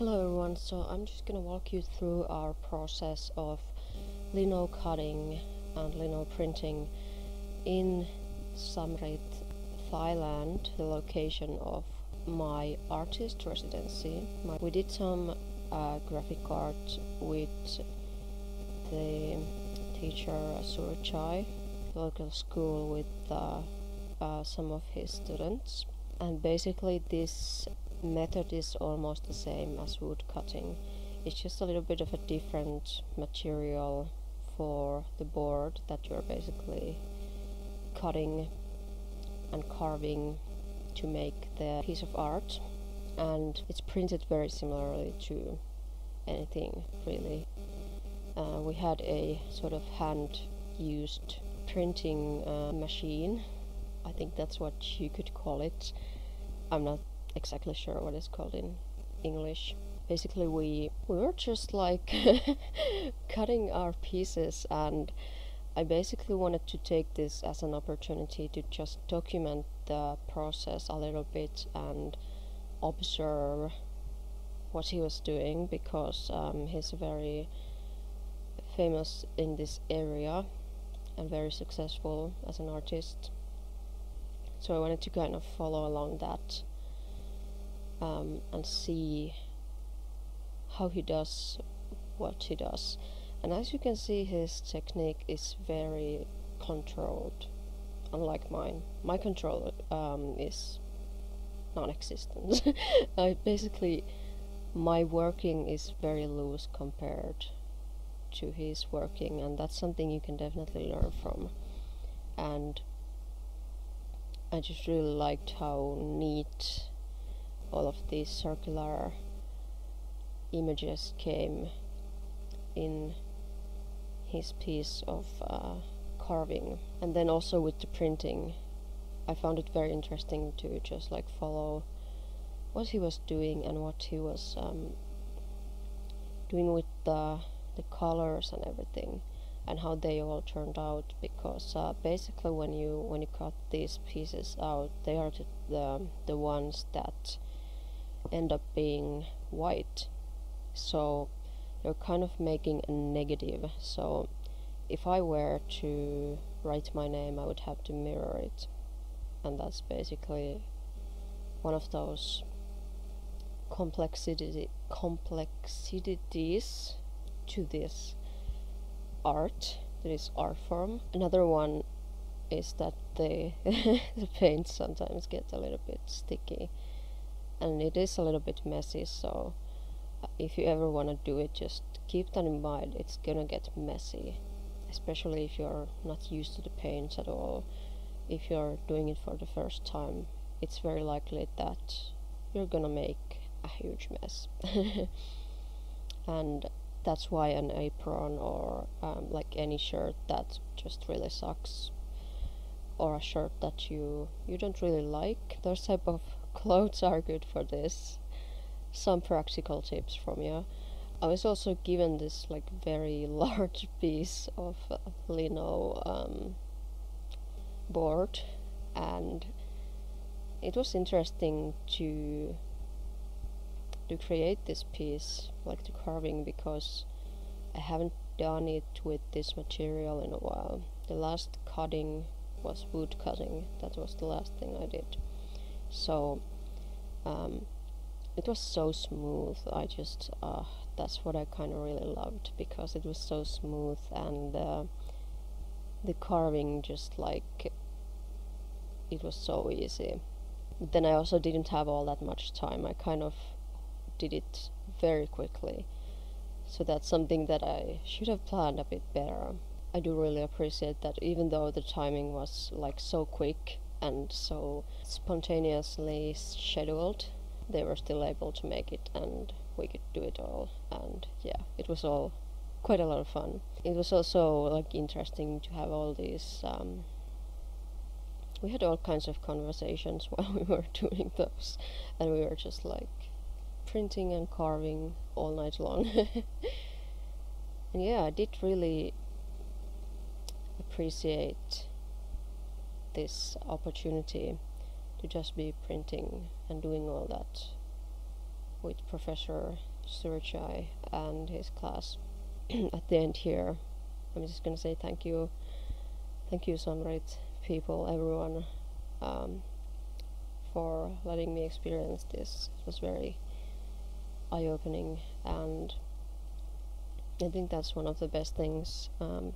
Hello everyone, so I'm just gonna walk you through our process of lino cutting and lino printing in Samrit, Thailand, the location of my artist residency. My, we did some uh, graphic art with the teacher Surichai, local school with uh, uh, some of his students. And basically this method is almost the same as wood cutting. It's just a little bit of a different material for the board that you're basically cutting and carving to make the piece of art and it's printed very similarly to anything really. Uh, we had a sort of hand used printing uh, machine. I think that's what you could call it. I'm not exactly sure what it's called in English. Basically, we we were just like cutting our pieces, and I basically wanted to take this as an opportunity to just document the process a little bit and observe what he was doing because um, he's very famous in this area and very successful as an artist. So I wanted to kind of follow along that um, and see how he does what he does. And as you can see, his technique is very controlled, unlike mine. My control um, is non-existent. I basically, my working is very loose compared to his working, and that's something you can definitely learn from. And I just really liked how neat all of these circular images came in his piece of uh, carving. And then also with the printing. I found it very interesting to just like follow what he was doing and what he was um, doing with the the colors and everything. And how they all turned out because uh, basically when you when you cut these pieces out they are the the, the ones that end up being white. So you're kind of making a negative. So if I were to write my name I would have to mirror it. And that's basically one of those complexity complexities to this art. This art form. Another one is that the the paint sometimes gets a little bit sticky and it is a little bit messy so uh, if you ever want to do it just keep that in mind. It's gonna get messy especially if you're not used to the paints at all. If you're doing it for the first time it's very likely that you're gonna make a huge mess. And that's why an apron or um, like any shirt that just really sucks or a shirt that you you don't really like those type of clothes are good for this. Some practical tips from you. I was also given this like very large piece of uh, lino um, board and it was interesting to to create this piece like the carving because I haven't done it with this material in a while. The last cutting was wood cutting. That was the last thing I did so um, it was so smooth. I just uh, that's what I kind of really loved because it was so smooth and uh, the carving just like it was so easy. Then I also didn't have all that much time. I kind of did it very quickly. So that's something that I should have planned a bit better. I do really appreciate that even though the timing was like so quick and so spontaneously scheduled they were still able to make it and we could do it all. And yeah it was all quite a lot of fun. It was also like interesting to have all these um, we had all kinds of conversations while we were doing those. And we were just like printing and carving all night long. And yeah i did really appreciate this opportunity to just be printing and doing all that with Professor Surichai and his class at the end here. I'm just gonna say thank you, thank you, Samrit people, everyone, um, for letting me experience this. It was very eye-opening, and I think that's one of the best things um,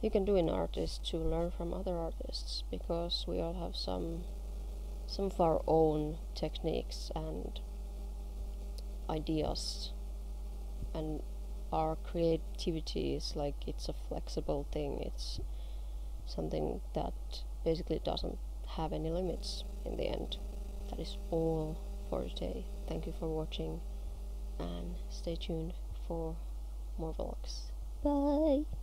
you can do in art is to learn from other artists because we all have some some of our own techniques and ideas. And our creativity is like it's a flexible thing. It's something that basically doesn't have any limits in the end. That is all for today. Thank you for watching and stay tuned for more vlogs. Bye